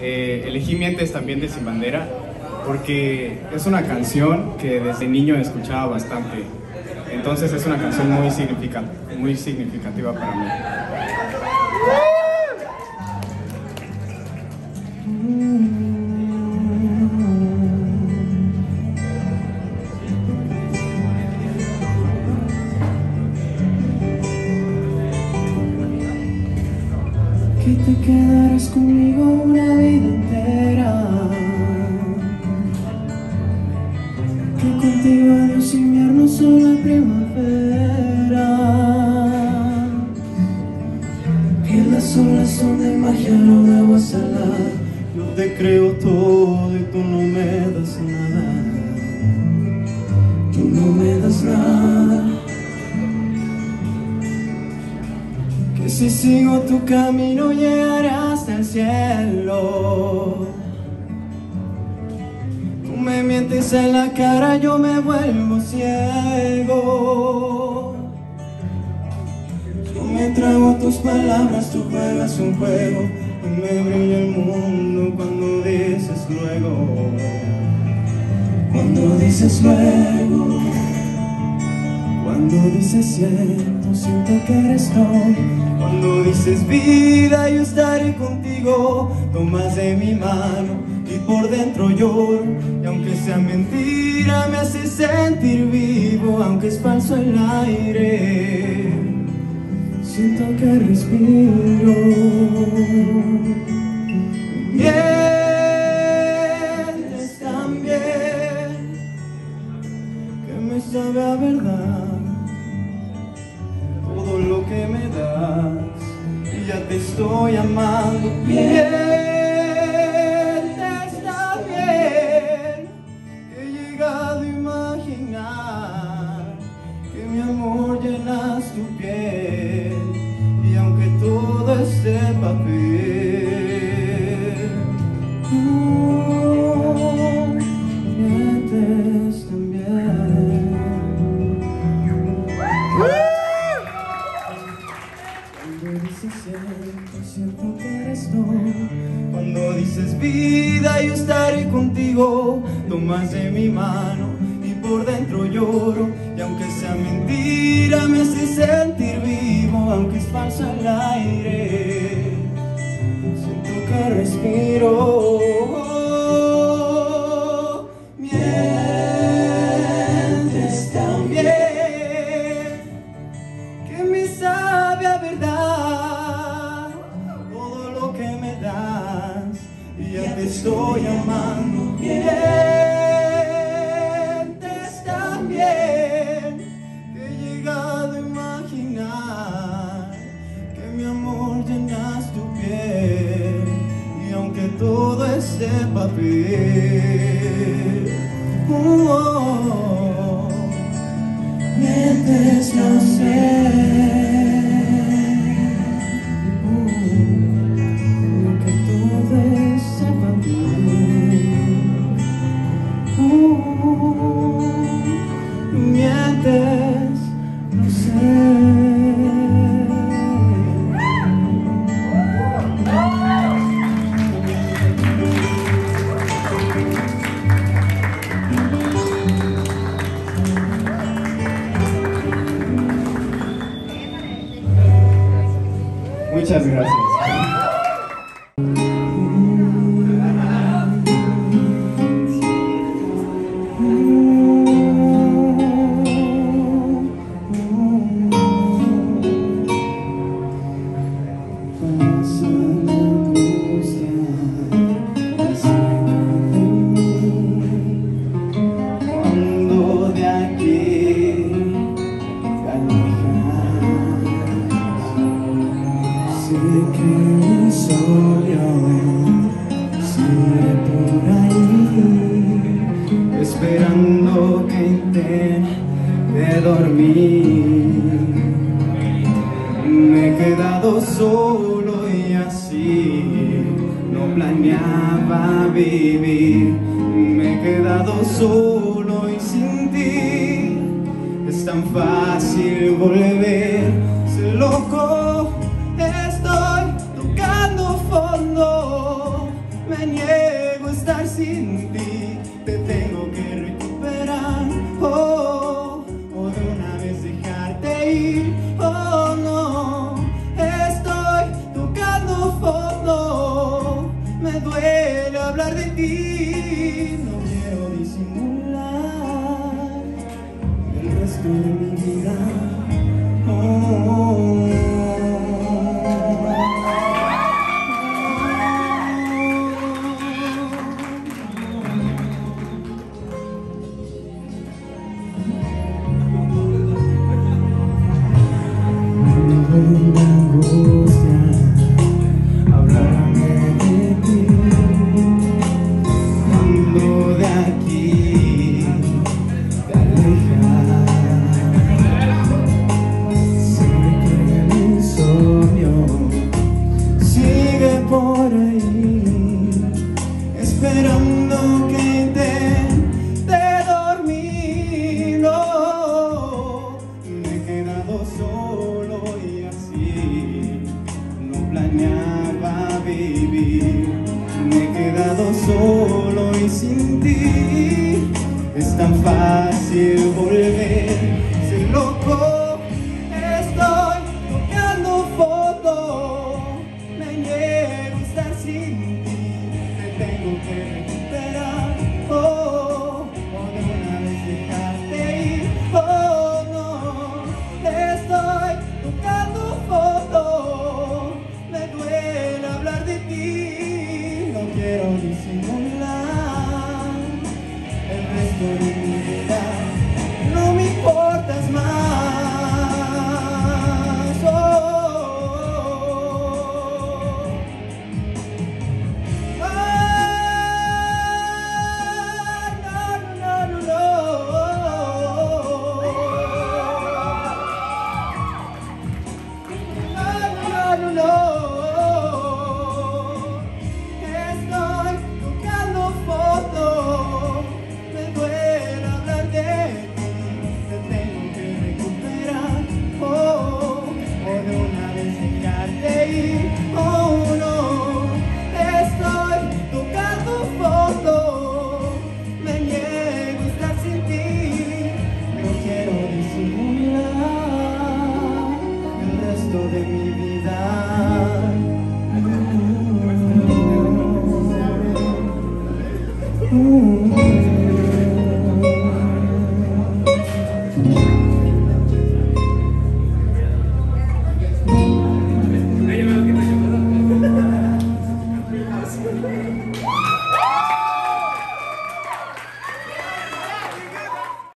eh, elegí Mientes también de Sin Bandera porque es una canción que desde niño escuchaba bastante. Entonces es una canción muy, significa, muy significativa para mí. Te creo todo y tú no me das nada. Tú no me das nada. Que si sigo tu camino llegaré hasta el cielo. Tú me mientes en la cara, yo me vuelvo ciego. Yo me trago tus palabras, tú juegas un juego y me brilla el mundo Cuando dices siento, siento que eres. Cuando dices vida, yo estaré contigo. Tomas de mi mano y por dentro lloro. Y aunque sea mentira, me hace sentir vivo. Aunque es falso el aire, siento que respiro. Mientes estoy amando. Bien estaré contigo Tomas de mi mano y por dentro lloro. Y aunque sea mentira me hace sentir vivo Aunque es falso el aire. Siento que respiro be. Muchas gracias. Dormir me he quedado solo y así no planeaba vivir. Me he quedado solo y sin ti es tan fácil volver. Sé loco, estoy tocando fondo. Me sin fácil